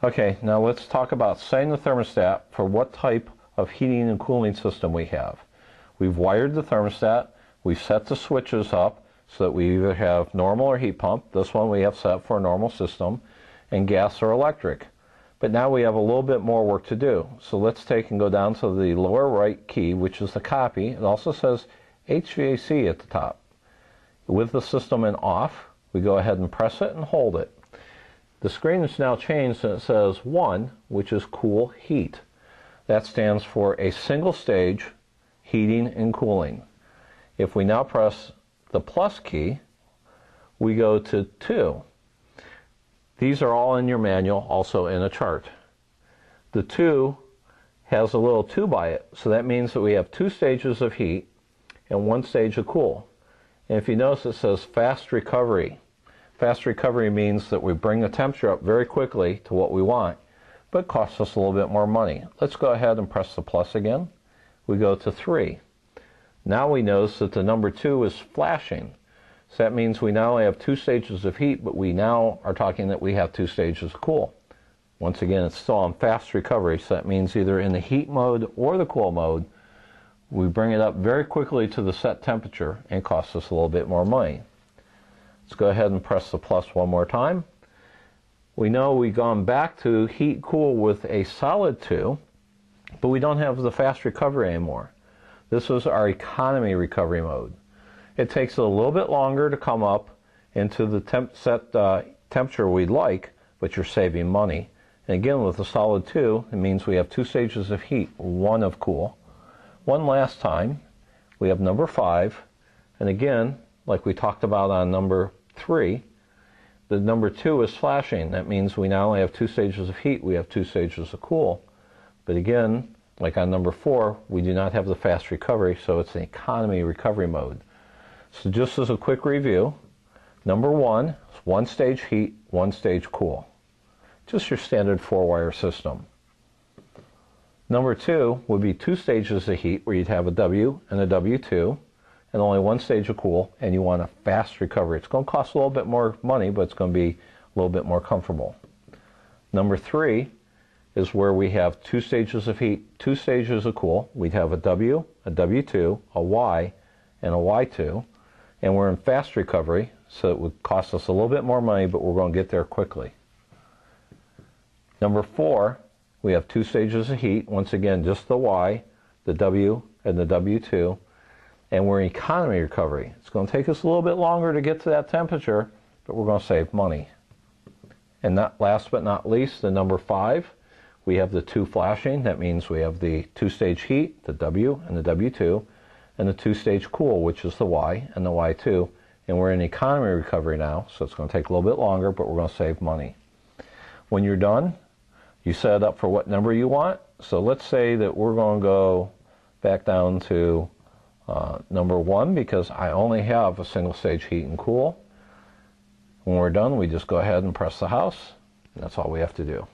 Okay, now let's talk about setting the thermostat for what type of heating and cooling system we have. We've wired the thermostat, we've set the switches up so that we either have normal or heat pump. This one we have set for a normal system, and gas or electric. But now we have a little bit more work to do. So let's take and go down to the lower right key, which is the copy. It also says HVAC at the top. With the system in off, we go ahead and press it and hold it. The screen is now changed and it says 1, which is cool heat. That stands for a single stage heating and cooling. If we now press the plus key, we go to 2. These are all in your manual, also in a chart. The 2 has a little 2 by it, so that means that we have two stages of heat and one stage of cool. And if you notice it says fast recovery. Fast recovery means that we bring the temperature up very quickly to what we want, but it costs us a little bit more money. Let's go ahead and press the plus again. We go to 3. Now we notice that the number 2 is flashing. So that means we not only have two stages of heat, but we now are talking that we have two stages of cool. Once again, it's still on fast recovery, so that means either in the heat mode or the cool mode, we bring it up very quickly to the set temperature and costs us a little bit more money. Let's go ahead and press the plus one more time. We know we've gone back to heat cool with a solid 2, but we don't have the fast recovery anymore. This is our economy recovery mode. It takes a little bit longer to come up into the temp set uh, temperature we'd like, but you're saving money. And again, with the solid 2, it means we have two stages of heat, one of cool. One last time, we have number 5, and again, like we talked about on number 3, the number 2 is flashing. That means we only have two stages of heat, we have two stages of cool. But again, like on number 4, we do not have the fast recovery, so it's an economy recovery mode. So just as a quick review, number one, one stage heat, one stage cool. Just your standard four-wire system. Number two would be two stages of heat where you'd have a W and a W2 and only one stage of cool and you want a fast recovery. It's going to cost a little bit more money, but it's going to be a little bit more comfortable. Number three is where we have two stages of heat, two stages of cool. We'd have a W, a W2, a Y, and a Y2 and we're in fast recovery, so it would cost us a little bit more money, but we're going to get there quickly. Number four, we have two stages of heat. Once again, just the Y, the W, and the W2. And we're in economy recovery. It's going to take us a little bit longer to get to that temperature, but we're going to save money. And not, last but not least, the number five, we have the two flashing. That means we have the two-stage heat, the W and the W2 and the two-stage cool, which is the Y and the Y2. And we're in economy recovery now, so it's going to take a little bit longer, but we're going to save money. When you're done, you set it up for what number you want. So let's say that we're going to go back down to uh, number one because I only have a single stage heat and cool. When we're done, we just go ahead and press the house. That's all we have to do.